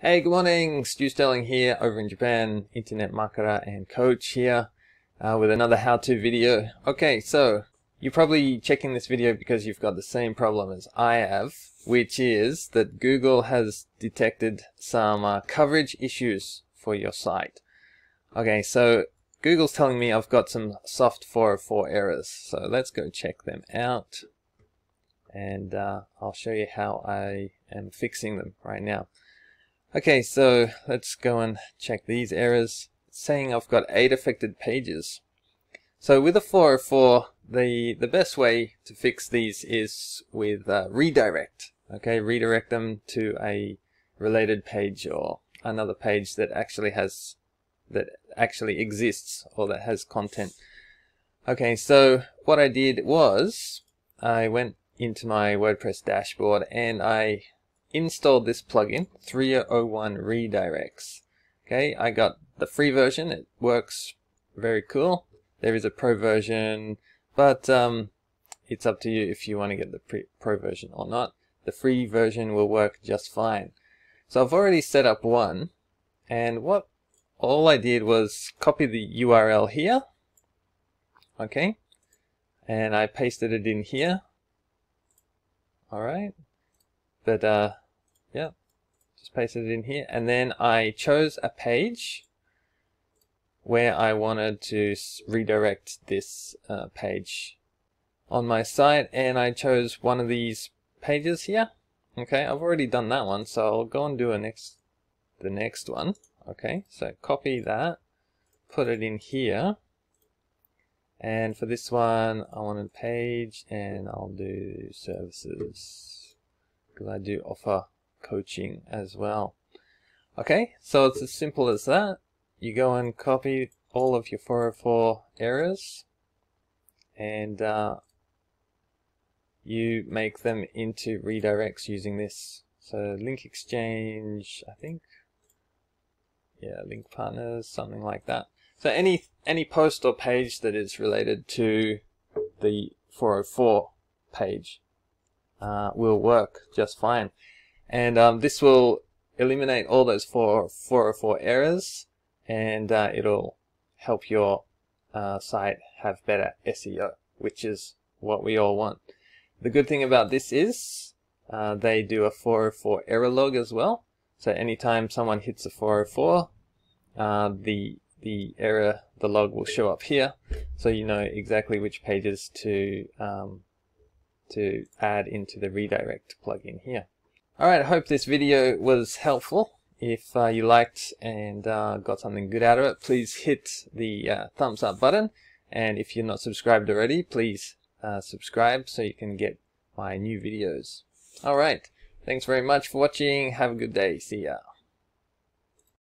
Hey, good morning. Stu Stirling here over in Japan, internet marketer and coach here uh, with another how-to video. Okay, so you're probably checking this video because you've got the same problem as I have, which is that Google has detected some uh, coverage issues for your site. Okay, so Google's telling me I've got some soft 404 errors. So let's go check them out. And uh, I'll show you how I am fixing them right now. Okay, so let's go and check these errors. It's saying I've got eight affected pages. So with a 404, the, the best way to fix these is with uh, redirect. Okay, redirect them to a related page or another page that actually has that actually exists or that has content. Okay, so what I did was I went into my WordPress dashboard and I installed this plugin 301 redirects. Okay I got the free version it works very cool. There is a pro version but um, it's up to you if you want to get the pro version or not. The free version will work just fine. So I've already set up one and what all I did was copy the URL here. Okay and I pasted it in here. Alright but uh, yeah, just pasted it in here. And then I chose a page where I wanted to redirect this uh, page on my site and I chose one of these pages here. Okay, I've already done that one, so I'll go and do a next, the next one. Okay, so copy that, put it in here. And for this one, I want a page and I'll do services because I do offer coaching as well. Okay, so it's as simple as that. You go and copy all of your 404 errors and uh, you make them into redirects using this. So link exchange, I think. Yeah, link partners, something like that. So any any post or page that is related to the 404 page uh, will work just fine. And um, this will eliminate all those 4, 404 errors and uh, it'll help your uh, site have better SEO, which is what we all want. The good thing about this is uh, they do a 404 error log as well. So anytime someone hits a 404, uh, the the error, the log will show up here, so you know exactly which pages to um, to add into the redirect plugin here. Alright, I hope this video was helpful. If uh, you liked and uh, got something good out of it, please hit the uh, thumbs up button. And if you're not subscribed already, please uh, subscribe so you can get my new videos. Alright, thanks very much for watching. Have a good day. See ya.